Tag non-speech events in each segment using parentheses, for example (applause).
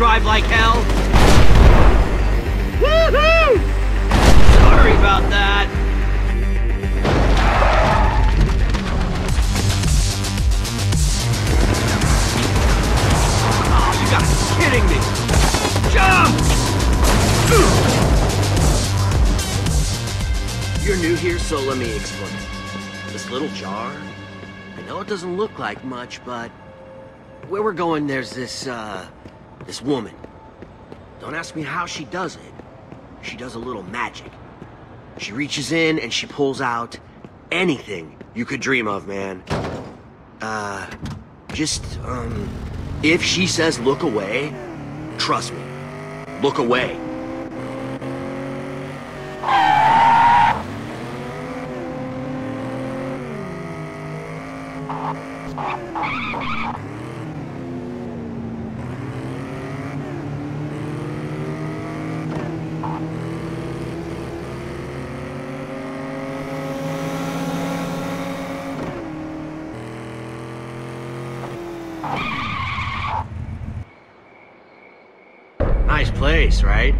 drive like hell? Woohoo! Sorry about that. Oh, you gotta be kidding me! Jump! You're new here, so let me explain. This little jar, I know it doesn't look like much, but where we're going, there's this, uh, this woman. Don't ask me how she does it. She does a little magic. She reaches in and she pulls out anything you could dream of, man. Uh, just, um, if she says look away, trust me, look away. Place, right?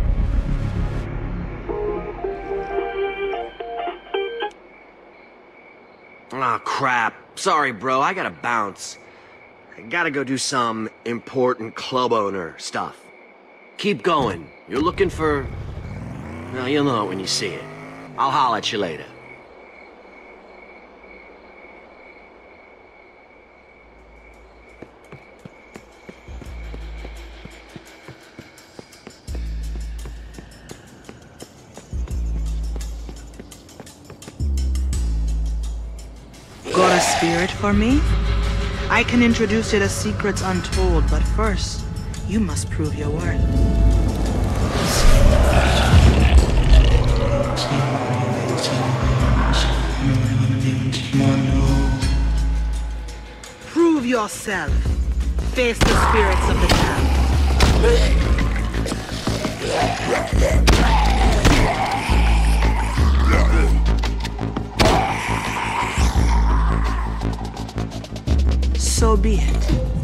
Aw, crap. Sorry, bro. I gotta bounce. I gotta go do some important club owner stuff. Keep going. You're looking for... Well, you'll know it when you see it. I'll holler at you later. Spirit for me? I can introduce you to secrets untold, but first, you must prove your worth. Prove yourself. Face the spirits of the town. So be it.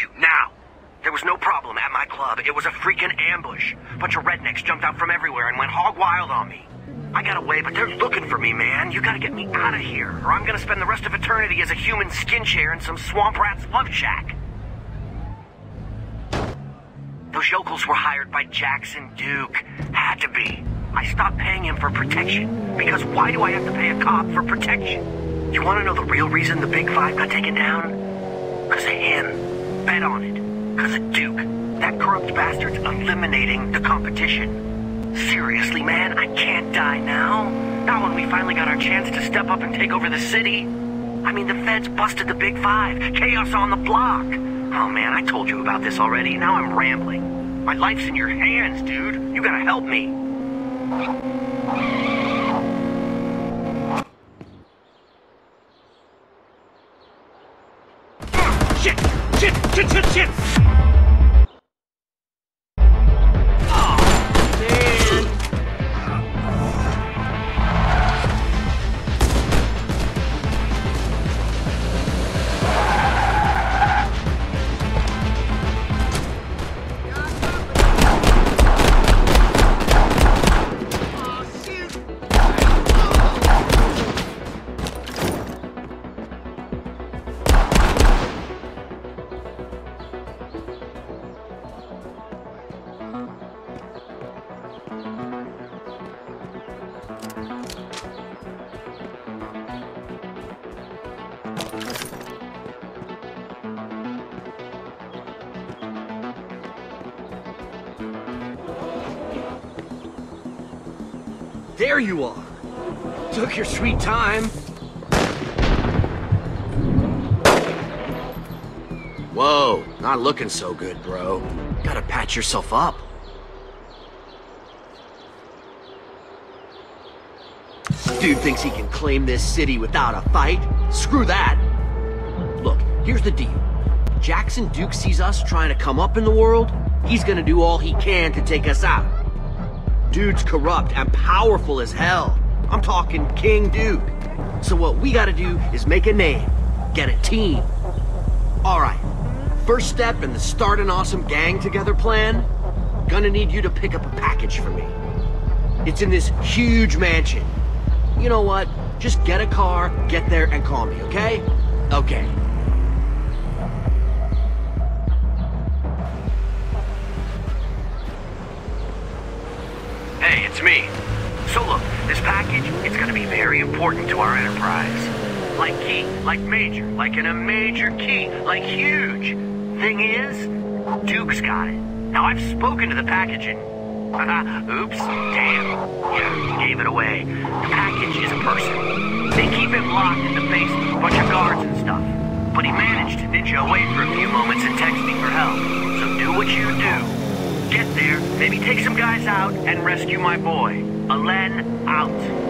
You now. There was no problem at my club. It was a freaking ambush. Bunch of rednecks jumped out from everywhere and went hog wild on me. I got away, but they're looking for me, man. You gotta get me out of here, or I'm gonna spend the rest of eternity as a human skin chair in some swamp rat's love shack. Those yokels were hired by Jackson Duke. Had to be. I stopped paying him for protection. Because why do I have to pay a cop for protection? You wanna know the real reason the Big Five got taken down? Because of him. Bet on it. Because of Duke. That corrupt bastard's eliminating the competition. Seriously, man, I can't die now. Not when we finally got our chance to step up and take over the city. I mean, the feds busted the Big Five. Chaos on the block. Oh, man, I told you about this already. Now I'm rambling. My life's in your hands, dude. You gotta help me. There you are. Took your sweet time. Whoa, not looking so good, bro. Gotta patch yourself up. Dude thinks he can claim this city without a fight? Screw that. Look, here's the deal. Jackson Duke sees us trying to come up in the world, he's gonna do all he can to take us out. Dude's corrupt and powerful as hell. I'm talking King Duke. So what we gotta do is make a name, get a team. Alright, first step in the start an awesome gang together plan, gonna need you to pick up a package for me. It's in this huge mansion. You know what? Just get a car, get there, and call me, okay? Okay. It's me. So look, this package, it's gonna be very important to our enterprise. Like key, like major, like in a major key, like huge. Thing is, Duke's got it. Now I've spoken to the packaging. (laughs) Oops, damn. Yeah, gave it away. The package is a person. They keep him locked in the basement, with a bunch of guards and stuff. But he managed to ninja away for a few moments and text me for help. So do what you do. Get there, maybe take some guys out, and rescue my boy. Alen out.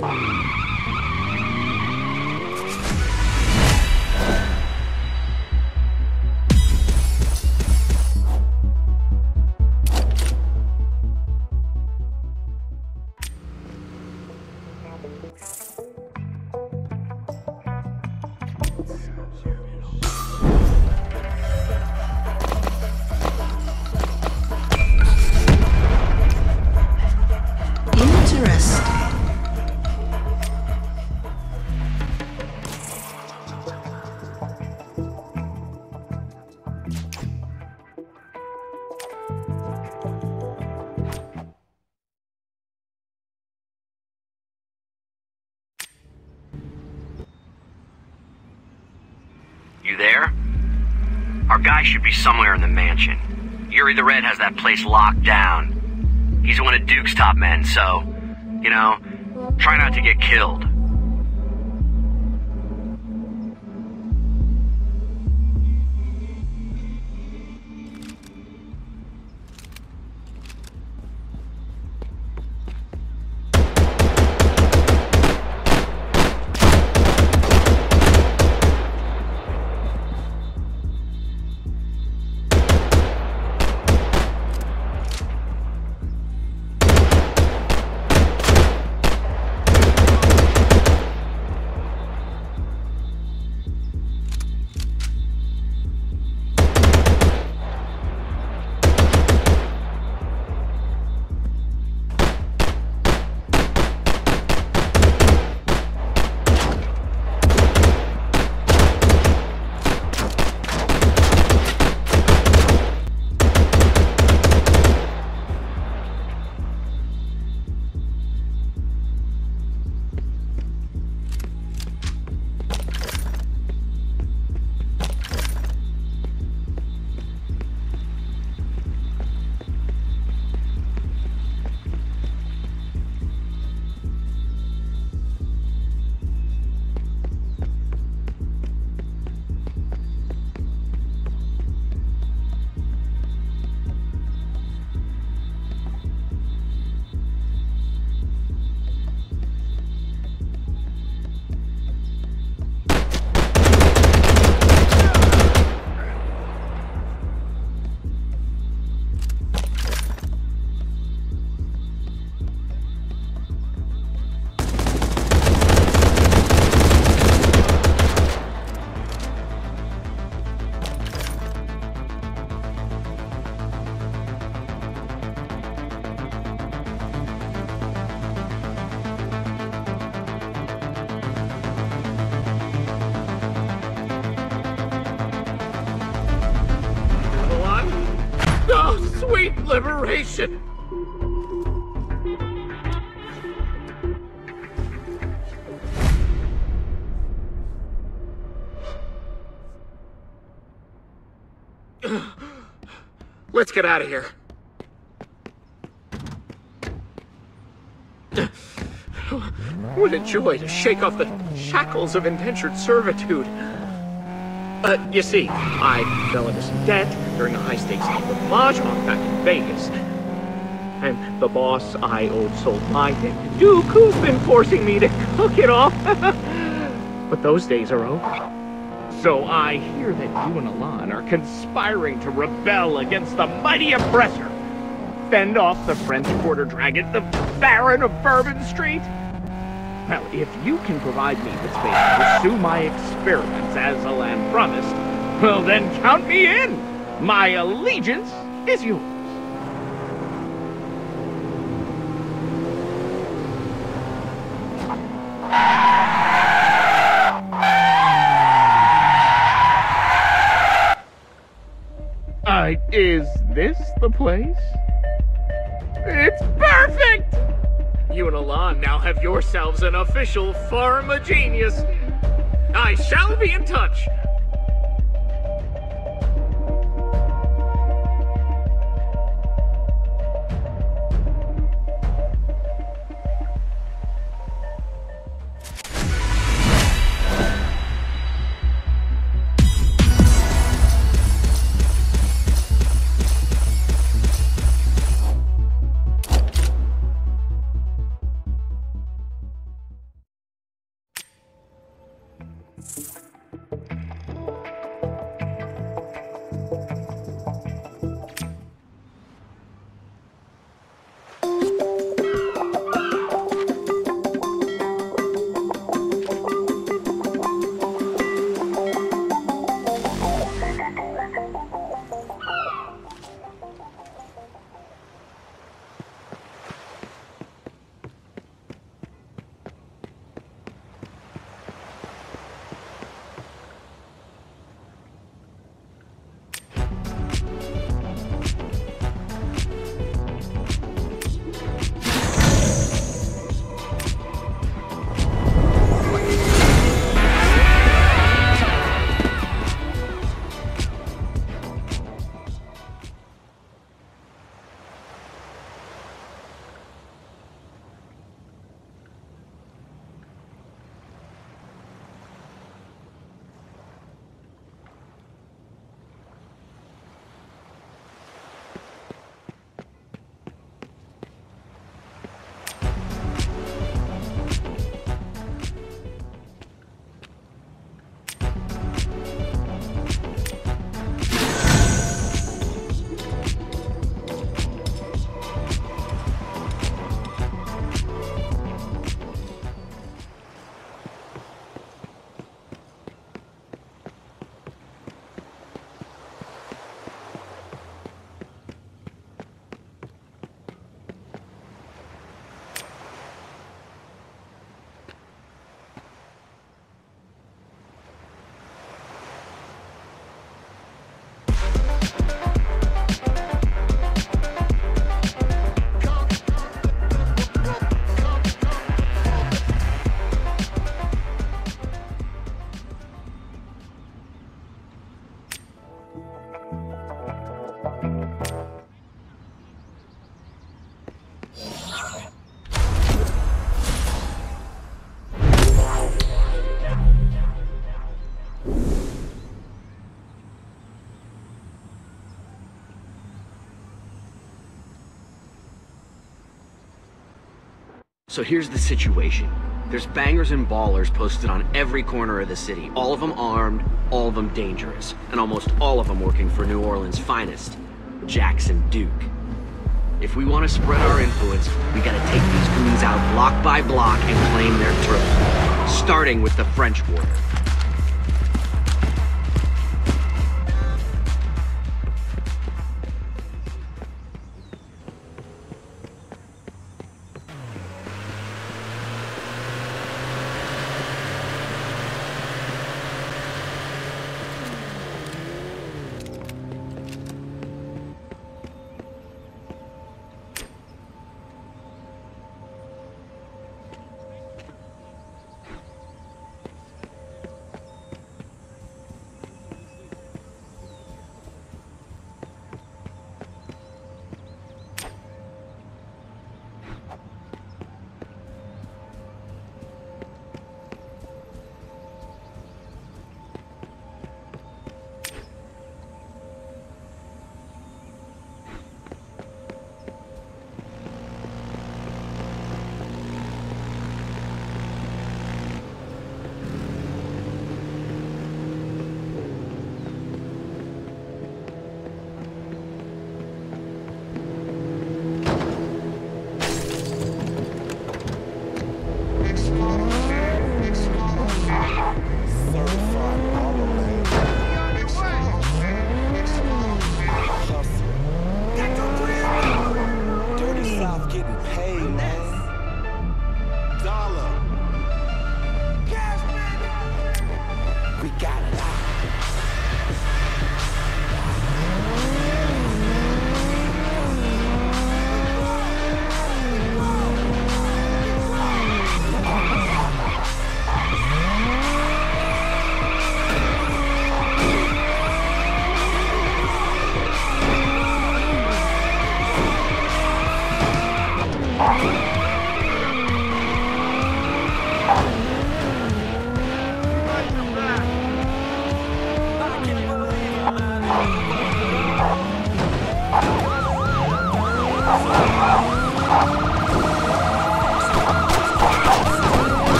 There? Our guy should be somewhere in the mansion. Yuri the Red has that place locked down. He's one of Duke's top men, so, you know, try not to get killed. Get out of here. What a joy to shake off the shackles of indentured servitude. Uh, you see, I fell into some debt during a high-stakes game of Mahjong back in Vegas. And the boss I owed sold my debt to Duke, who's been forcing me to cook it off. (laughs) but those days are over. So I hear that you and Alon are conspiring to rebel against the mighty oppressor. Fend off the French Quarter Dragon, the Baron of Bourbon Street. Well, if you can provide me with space to pursue my experiments as Alan promised, well then count me in! My allegiance is yours. The place? It's perfect! You and Alon now have yourselves an official Pharma Genius. I shall be in touch. So here's the situation. There's bangers and ballers posted on every corner of the city. All of them armed, all of them dangerous, and almost all of them working for New Orleans' finest, Jackson Duke. If we want to spread our influence, we gotta take these goons out block by block and claim their turf. Starting with the French Quarter.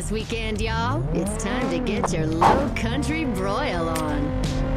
This weekend, y'all. It's time to get your low country broil on.